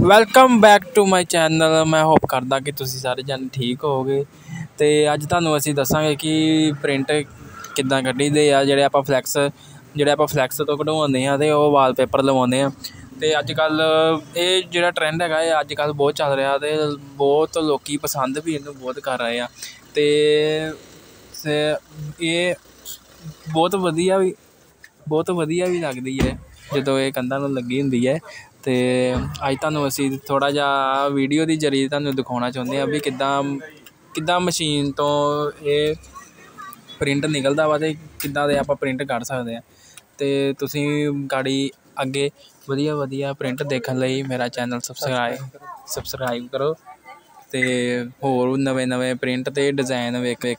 Welcome back to my channel ਮੈਂ hope ਕਰਦਾ ਕਿ ਤੁਸੀਂ ਸਾਰੇ ਜਣ ਠੀਕ ਹੋਵੋਗੇ। ਤੇ ਅੱਜ ਤੁਹਾਨੂੰ ਅਸੀਂ ਦੱਸਾਂਗੇ ਕਿ ਪ੍ਰਿੰਟ ਕਿੱਦਾਂ ਕੱਢੀਦੇ ਆ, ਜਿਹੜੇ ਆਪਾਂ ਫਲੈਕਸ ਜਿਹੜੇ ਆਪਾਂ ਫਲੈਕਸ ਤੋਂ ਕਢਵਾਉਂਦੇ ਆ ਤੇ ਉਹ ਵਾਲਪੇਪਰ ਲਵਾਉਂਦੇ ਆ। ਤੇ ਅੱਜ ਕੱਲ ਇਹ ਜਿਹੜਾ ਟ੍ਰੈਂਡ ਹੈਗਾ, ਇਹ ਅੱਜ ਕੱਲ ਬਹੁਤ ਚੱਲ ਰਿਹਾ ਤੇ ਬਹੁਤ ਲੋਕੀ ਪਸੰਦ ਵੀ ਇਹਨੂੰ ਬਹੁਤ ਕਰ ਰਹੇ ਆ। ਤੇ ਇਹ ਬਹੁਤ ਵਧੀਆ ਵੀ, ਬਹੁਤ ਵਧੀਆ ਵੀ ਲੱਗਦੀ ਹੈ। ਜਦੋਂ ਇਹ ਕੰਧਾਂ ਨੂੰ ਲੱਗੀ ਹੁੰਦੀ ਹੈ ਅਤੇ ਅੱਜ ਤੁਹਾਨੂੰ ਅਸੀਂ ਥੋੜ੍ਹਾ ਜਿਹਾ ਵੀਡੀਓ ਦੇ ਜ਼ਰੀਏ ਤੁਹਾਨੂੰ ਦਿਖਾਉਣਾ ਚਾਹੁੰਦੇ ਹਾਂ ਵੀ ਕਿੱਦਾਂ ਕਿੱਦਾਂ ਮਸ਼ੀਨ ਤੋਂ ਇਹ ਪ੍ਰਿੰਟ ਨਿਕਲਦਾ ਵਾ ਅਤੇ ਕਿੱਦਾਂ ਦੇ ਆਪਾਂ ਪ੍ਰਿੰਟ ਕੱਢ ਸਕਦੇ ਹਾਂ। ਅਤੇ ਤੁਸੀਂ ਗਾੜੀ ਅੱਗੇ ਵਧੀਆ ਵਧੀਆ ਪ੍ਰਿੰਟ ਦੇਖਣ ਲਈ ਮੇਰਾ ਚੈਨਲ ਸਬਸਕ੍ਰਾਈਬ ਸਬਸਕ੍ਰਾਈਬ ਕਰੋ ਅਤੇ ਹੋਰ ਨਵੇਂ ਨਵੇਂ ਪ੍ਰਿੰਟ ਅਤੇ ਡਿਜ਼ਾਇਨ ਵੇਖ ਵੇਖ